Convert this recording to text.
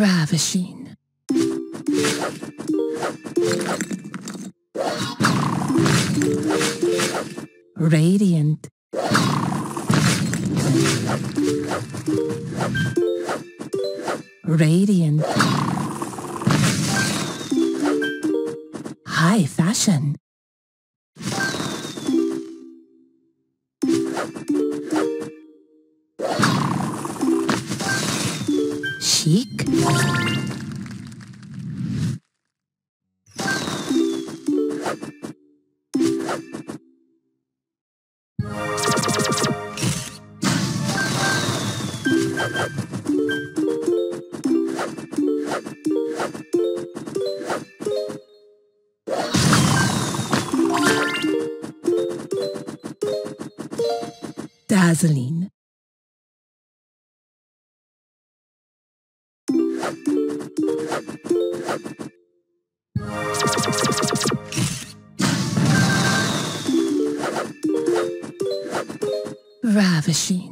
Ravishing. Radiant. Radiant. High fashion. Chic. Dazzling. Ravishing.